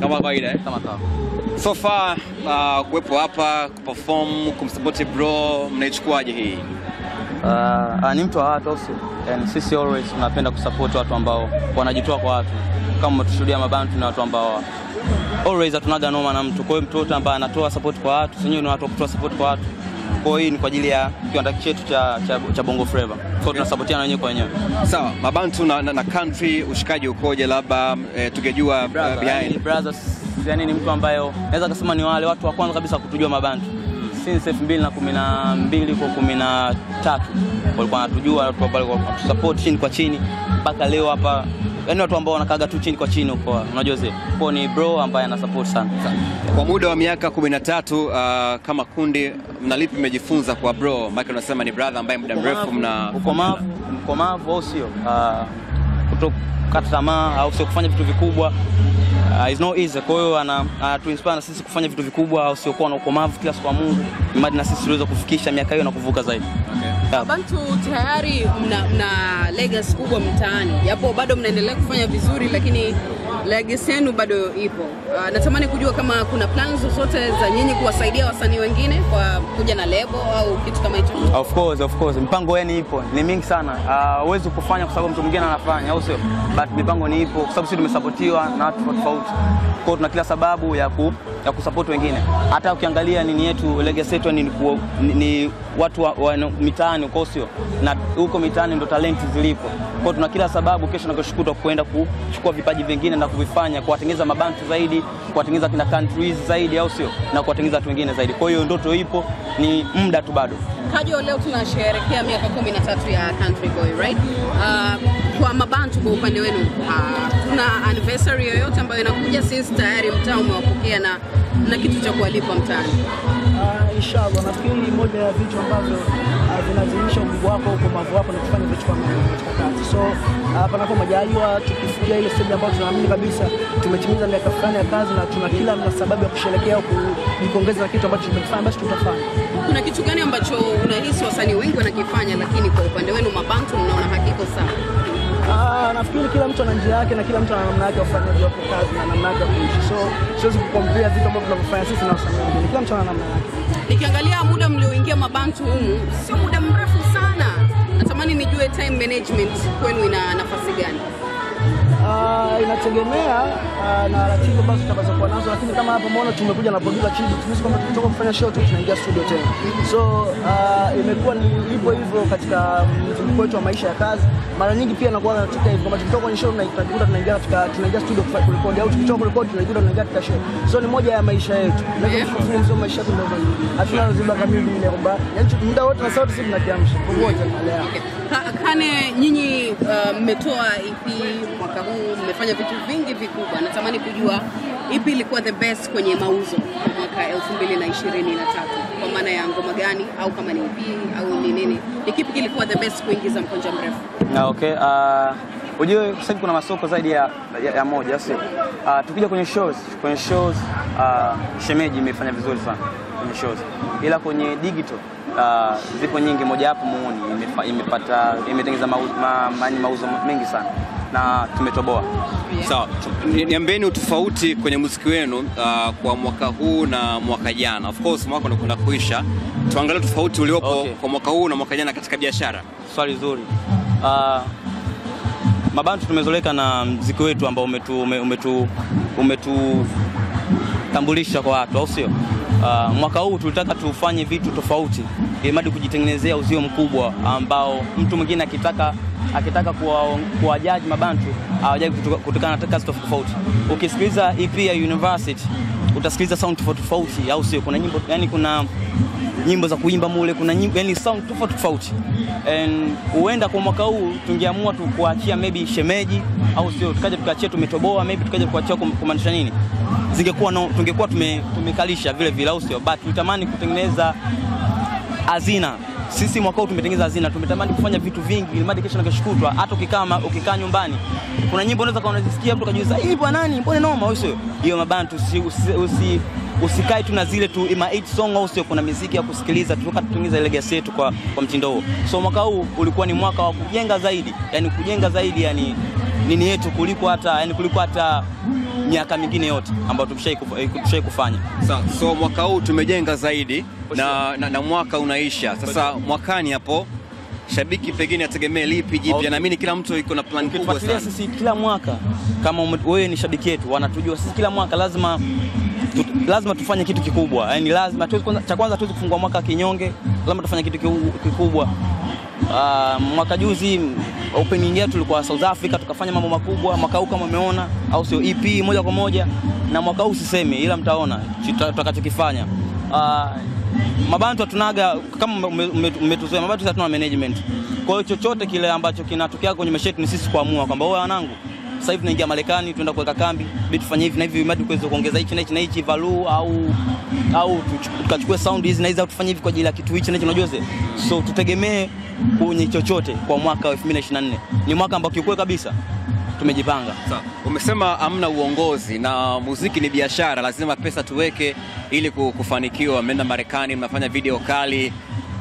kama kawaida eh? kama kawaida. So far uh, kuwepo hapa kuperform kumsupport bro, mnaichukuaje hii? Uh, uh, ni mtu wa watu au? And sisi always tunapenda kusupport watu ambao wanajitoa kwa watu. Kama umetushuhudia mabantu na watu ambao always hatunaga noma na mtu. Kwa hiyo mtu ambaye anatoa support kwa watu, sisi ni watu wa kutoa support kwa watu. Kwa hiyo hii ni kwa ajili ya kiwanda chetu cha, cha, cha Bongo Flava. Kwa hiyo tunasupportiana wenyewe kwa wenyewe. Sawa, mabantu na, na, na country ushikaji ukoje? Labda eh, tungejua uh, behind brothers, yani ni mtu ambayo naweza kusema ni wale watu wa kwanza kabisa kutujua mabantu since 2012 kwa 13 walikuwa wanatujua, watu pale walikuwa support chini kwa chini mpaka leo hapa, yani watu ambao wanakaga tu chini kwa chini huko, unajua zile kwa ni bro ambaye ana support sana sana. kwa muda wa miaka 13 uh, kama kundi mnalipi mmejifunza kwa bro? Maana unasema ni brother ambaye muda mrefu mna ukomavu, mkomavu au sio? Uh, kutokata tamaa au sio kufanya vitu vikubwa uh, is no easy. Kwa hiyo ana anatuinspire na sisi kufanya vitu vikubwa au sio, kuwa na ukomavu kila siku kwa Mungu, mradi na sisi tuweze kufikisha miaka hiyo na kuvuka zaidi. Yeah. Bantu tayari mna, mna legacy kubwa mtaani, japo bado mnaendelea kufanya vizuri, lakini legacy yenu bado ipo. Uh, natamani kujua kama kuna plans zozote za nyinyi kuwasaidia wasanii wengine kwa kuja na lebo au kitu kama hicho. Of course, of course. Mipango yenu ipo. Ni mingi sana. Huwezi uh, kufanya kwa sababu mtu mwingine anafanya, au sio? But mipango ni ipo kwa sababu sisi tumesapotiwa na watu tofauti. Kwa hiyo tuna kila sababu ya ku ya kusupport wengine. Hata ukiangalia nini yetu legacy yetu ni, ni, watu wa, wa mitaani huko sio? Na huko mitaani ndo talenti zilipo. kwao. tuna kila sababu kesho na kesho kutwa kwenda kuchukua vipaji vingine na kuvifanya kuwatengeneza mabantu zaidi, kuwatengeneza kina countries zaidi au sio? Na kuwatengeneza watu wengine zaidi. Kwa hiyo ndoto ipo, ni muda tu bado. Kajo, leo tunasherehekea miaka 13 ya Country Boy, right? Uh, kwa mabantu kwa upande wenu uh, kuna anniversary yoyote ambayo inakuja since tayari mtaa umewapokea na na kitu cha kuwalipa mtaani? Ah, inshallah nafikiri moja ya vitu ambavyo ah, vinadhihirisha ukubwa wako ukomavu wako na kufanya vitu kama hivyo katika kazi. So ah, panapo majaliwa tukifikia ile stage ambayo tunaamini kabisa tumetimiza miaka fulani ya kazi na tuna kila na sababu ya kusherehekea au kujipongeza na kitu ambacho tumekifanya, basi tutafanya. Kuna kitu gani ambacho unahisi wasanii wengi wanakifanya, lakini kwa upande wenu mabantu mnaona hakiko sawa? Nafikiri kila mtu ana njia yake na kila mtu ana namna yake ya kufanya wa kazi na namna yake ya kuishi. So siwezi kukompea vitu ambavyo tunavyofanya sisi na wasanii wengine. Kila mtu ana namna yake. Nikiangalia muda mlioingia mabantu humu sio muda mrefu sana, natamani nijue time management kwenu ina nafasi gani? Ah, inategemea ah, na ratiba ambazo tutakazokuwa nazo, lakini kama hapo mbona tumekuja na producer Chibi, tumesi kwamba tukitoka kufanya show tu tunaingia studio tena. So uh, imekuwa ni hivyo hivyo katika mzunguko wetu wa maisha ya kazi. Mara nyingi pia inakuwa inatokea hivyo kwamba tukitoka kwenye show tuna- tunajikuta tunaingia katika tunaingia studio kufanya kurekodi au tukitoka kurekodi tunajikuta tunaingia katika show. So ni moja ya maisha yetu. na mzee maisha yetu ndio. Hatuna lazima kamili ile kwamba yani muda wote na sauti sisi tunakiamsha. Wote. Kane, nyinyi uh, mmetoa EP mwaka huu, mmefanya vitu vingi vikubwa. Natamani kujua ipi ilikuwa the best kwenye mauzo kwa mwaka 2023 kwa maana ya ngoma gani, au kama ni EP au ni nini, ni kipi kilikuwa the best kuingiza mkonja mrefu? Na okay, uh, ujue sasa kuna masoko zaidi ya, ya, ya moja sio? Uh, tukija kwenye shows, kwenye shows uh, Shemeji imefanya vizuri sana kwenye shows, ila kwenye digital uh, zipo nyingi, moja hapo muuni imepata imetengeza ma, mauzo mengi sana na tumetoboa. Sawa, so, ni- niambieni utofauti kwenye muziki wenu uh, kwa mwaka huu na mwaka jana. Of course mwaka unakwenda kuisha, tuangalie tofauti uliopo Okay. kwa mwaka huu na mwaka jana katika biashara. Swali zuri. Uh, mabantu tumezoleka na mziki wetu ambao umetu, umetu, umetu, umetutambulisha kwa watu, au sio? Uh, mwaka huu tulitaka tufanye vitu tofauti ili mradi kujitengenezea uzio mkubwa ambao mtu mwingine akitaka akitaka kuwa- kuwajaji mabantu hawajaji kutokana na kazi tofauti. Ukisikiliza EP ya University utasikiliza sound tofauti tofauti, au sio? Kuna nyimbo yani, kuna nyimbo za kuimba mule, kuna nyimbo yani sound tofauti tofauti. And huenda kwa mwaka huu tungeamua tu kuachia maybe shemeji, au sio, tukaja tukaachia tumetoboa, maybe tukaja kuachia kumaanisha nini, zingekuwa no, tungekuwa tume, tumekalisha vile vile, au sio, but tulitamani kutengeneza hazina. Sisi mwaka huu tumetengeneza hazina, tumetamani kufanya vitu vingi ili madi kesho na kesho kutwa, hata ukikaa ukikaa nyumbani, kuna nyimbo unaweza kaona unazisikia mtu kajiuliza, hii bwana nani? Mbona noma, au sio? Hiyo mabantu usi, usi, usi usikae tu na zile tu ima eight song au sio, kuna miziki ya kusikiliza, tutoka tutengeneza legacy yetu kwa, kwa mtindo huo. So mwaka huu ulikuwa ni mwaka wa kujenga zaidi, yani kujenga zaidi yani nini yetu kuliko hata yani kuliko hata miaka mingine yote ambayo tumeshai eh, kufanya. Sawa, so mwaka huu tumejenga zaidi na, na, na mwaka unaisha sasa. Mwakani hapo shabiki pengine ategemee lipi jipya? Okay. Naamini kila mtu iko na plan kubwa sana. sisi kila mwaka, kama wewe ni shabiki yetu, wanatujua sisi kila mwaka lazima tu, lazima tufanye kitu kikubwa. Yani lazima kwanza, cha kwanza tuwezi kufungua mwaka kinyonge, lazima tufanye kitu kikubwa. Uh, mwaka juzi opening yetu tulikuwa South Africa tukafanya mambo makubwa. Mwaka huu kama umeona, au sio, EP moja kwa moja, na mwaka huu sisemi, ila mtaona tutakachokifanya. Uh, mabantu hatunaga kama ume- ume- umetuzoea mabantu hatuna management. Kwa hiyo chochote kile ambacho kinatokea kwenye mesha yetu ni sisi kuamua kwamba wewe wanangu sasa hivi tunaingia Marekani, tuenda kuweka kambi, bidi tufanye hivi na hivi, mradi tuweze kuongeza hichi na hichi na hichi value, au au tukachukue sound hizi na hizi, au tufanye hivi kwa ajili ya kitu hichi na hichi, unajua. So tutegemee kwenye chochote kwa mwaka wa 2024 ni mwaka ambao kiukweli kabisa tumejipanga. Sawa. Umesema hamna uongozi na muziki ni biashara, lazima pesa tuweke ili kufanikiwa. Mnaenda Marekani, mnafanya video kali,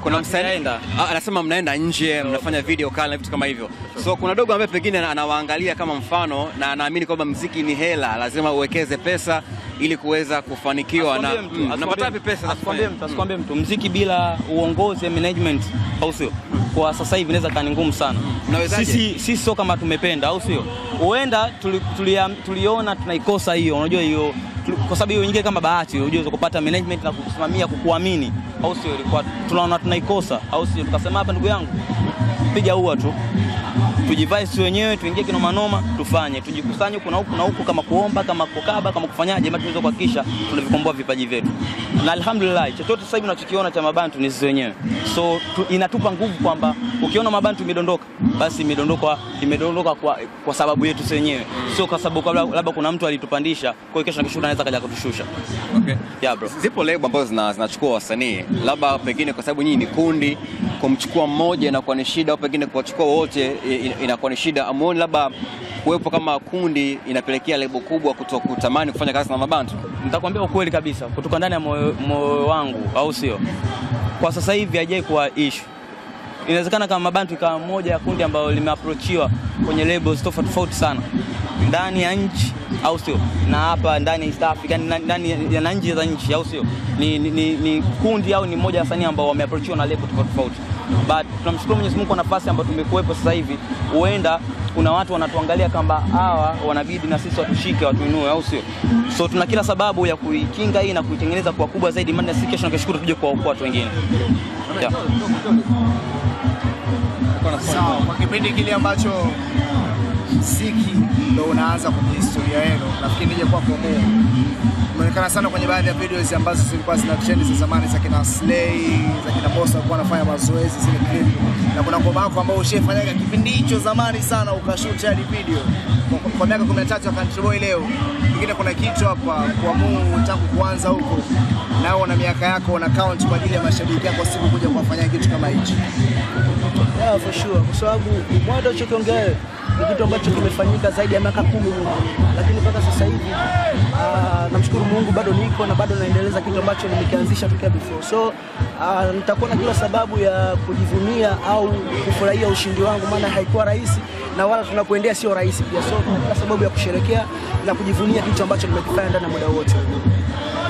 kuna msanii Ah, anasema mnaenda nje, mnafanya video kali na vitu kama hivyo. So kuna dogo ambaye pengine anawaangalia kama mfano na anaamini kwamba mziki ni hela, lazima uwekeze pesa ili kuweza kufanikiwa. Na unapata mtu, mm, wapi pesa Nakwambia asikwambie mtu, mziki bila uongozi management, au sio? Kwa sasa hivi inaweza kani ngumu sana. Sisi sisi sio kama tumependa, au sio? Huenda tuliona tunaikosa hiyo, unajua hiyo kwa sababu hiyo nyingine kama bahati, unajua kupata management na kusimamia kukuamini, au sio? Ilikuwa tunaona tunaikosa, au sio? Tukasema hapa, ndugu yangu, piga huwa tu tujivae sisi wenyewe tuingie kinomanoma tufanye. Tujikusanye kuna na huku na huku kama kuomba kama kukaba kama kufanyaje basi tuweze kuhakikisha tunavikomboa vipaji vyetu. Na alhamdulillah chochote sasa hivi unachokiona cha mabantu ni sisi wenyewe. So tu, inatupa nguvu kwamba ukiona mabantu imedondoka basi imedondoka imedondoka kwa, kwa sababu yetu sisi wenyewe. Sio kwa sababu labda kuna mtu alitupandisha kwa hiyo kesho na kesho anaweza kaja kutushusha. Okay. yeah bro. Zipo lebo ambazo zina- zinachukua wasanii, labda pengine kwa sababu nyinyi ni kundi, kumchukua mmoja inakuwa ni shida, au pengine kuwachukua wote inakuwa ni shida. Amuoni labda kuwepo kama kundi inapelekea lebo kubwa kutokutamani kufanya kazi na mabantu? nitakwambia ukweli kabisa kutoka ndani ya moyo wangu, au sio? Kwa sasa hivi haijai kuwa issue. Inawezekana kama Mabantu ikawa moja ya kundi ambayo limeaprochiwa kwenye labels tofauti tofauti sana ndani ya nchi, au sio, na hapa ndani ya East Africa, ndani ya nje za nchi, au sio? Ni, ni, ni, kundi au ni moja ya wasanii ambao wameapproachiwa na label tofauti tofauti, but tunamshukuru Mwenyezi Mungu kwa nafasi ambayo tumekuwepo sasa hivi. Huenda kuna watu wanatuangalia kwamba hawa wanabidi na sisi watushike, watuinue, au sio? So tuna kila sababu ya kuikinga hii na kuitengeneza kwa kubwa zaidi, maana sisi kesho na keshukuru tuje kuwaokoa watu wengine yeah. Sawa, kwa kipindi kile ambacho Ziki ndo unaanza kwenye historia yenu, nafikiri nije kwako Mungu, umeonekana sana kwenye baadhi ya videos ambazo zilikuwa zina trend za zamani za kina Slay, za kina Boss walikuwa wanafanya mazoezi zile clip, na kuna ngoma yako ambayo ushafanyaga kipindi hicho zamani sana, ukashoot hadi video. Kwa miaka 13 ya Country Boy. Leo pengine kuna kitu hapa kwa Mungu tangu kuanza huko, nao na miaka yako na count kwa ajili ya mashabiki yako siku kuja kuwafanyia kitu kama hichi. Yeah, for sure. Kwa sababu mwada uchokiongea ni kitu ambacho kimefanyika zaidi ya miaka kumi nyuma, lakini mpaka sasa hivi uh, namshukuru Mungu bado niko na bado naendeleza kitu ambacho nimekianzisha tokea before. So uh, nitakuwa na kila sababu ya kujivunia au kufurahia ushindi wangu, maana haikuwa rahisi na wala tunakuendea sio rahisi pia. So kuna kila sababu ya kusherekea na kujivunia kitu ambacho nimekifanya ndani ya muda wote.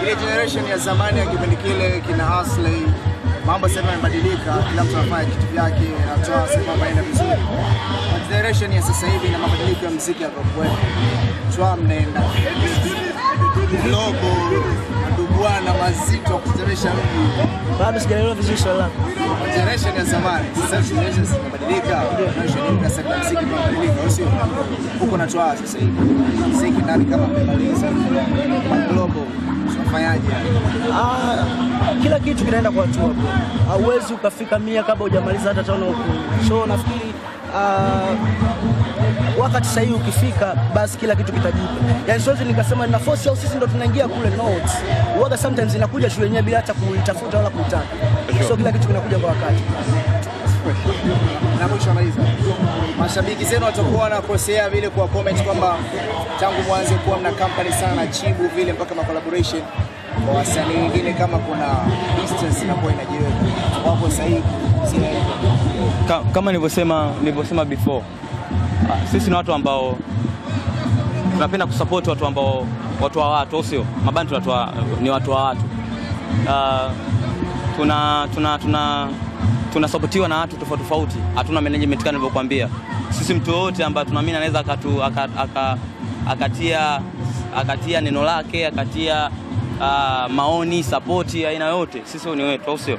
ile generation ya zamani ya kipindi kile kina Hasley mambo sasa yamebadilika, kila mtu anafanya kitu vyake, anatoa sema mambo yanaenda vizuri. Generation ya sasa hivi na mabadiliko ya muziki yakakuwepo, twa mnaenda logo mazito ya kutetemesha mji. Bado sijaelewa vizuri swali lako. Generation ya zamani sasa generation zimebadilika, hii sasa hivi muziki umebadilika, au sio? Huko na twa sasa hivi muziki nani kama mmemaliza global, tunafanyaje? Ah, kila kitu kinaenda kwa hatua. Hauwezi ukafika mia kabla hujamaliza hata tano huko. So nafikiri ah, wakati sahihi ukifika, basi kila kitu kitajipa. Yani siwezi nikasema nina force au sisi ndo tunaingia kule notes. Waga sometimes inakuja shule yenyewe bila hata kuitafuta wala kuitaka. So kila kitu kinakuja kwa wakati. na mwisho maliza, mashabiki zenu watakuwa wanakosea vile kwa comment kwamba tangu mwanzo kuwa mna company sana na Chibu vile mpaka ma collaboration kwa wasanii wengine, kama kuna distance inakuwa inajiweka wapo sahihi, kama nilivyosema nilivyosema before sisi ni watu ambao tunapenda kusupport watu ambao watu wa watu, au sio? Mabantu watu wa, ni watu wa watu. Uh, tuna tuna tuna tunasapotiwa na watu tofauti tofauti, hatuna management kama nilivyokuambia. Sisi mtu yoyote ambaye tunaamini anaweza akatu aka- aka- akatia akatia neno lake akatia uh, maoni sapoti aina yote, sisi ni wetu, au sio?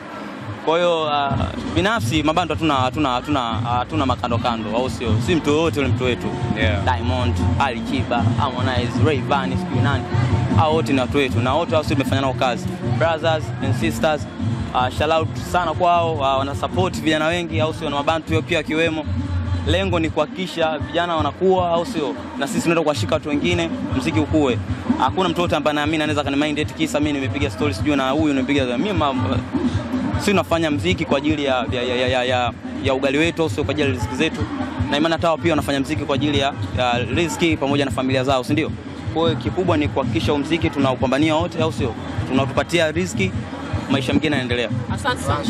Kwa hiyo uh, binafsi mabando hatuna hatuna hatuna hatuna makando kando, au sio? Si mtu yoyote ule mtu wetu Yeah. Diamond, Ali Kiba, Harmonize, Rayvanny, sijui nani, hao wote ni watu wetu na wote hao sio tumefanya nao kazi, brothers and sisters. Uh, shout out sana kwao, uh, wana support vijana wengi, au sio, na mabantu hiyo pia akiwemo. Lengo ni kuhakikisha vijana wanakuwa, au sio, na sisi tunaenda kuwashika watu wengine, mziki ukue. Hakuna mtu yote ambaye naamini anaweza kanimind eti kisa mimi nimepiga story sijui na huyu nimepiga mimi sisi tunafanya mziki kwa ajili ya, ya, ya, ya, ya, ya ugali wetu sio kwa ajili ya riziki zetu, na imani hata pia wanafanya mziki kwa ajili ya, ya riziki pamoja na familia zao, si ndio? Kwa hiyo kikubwa ni kuhakikisha mziki tunaupambania wote, au sio? Tunatupatia riziki, maisha mengine yanaendelea. Asante sana.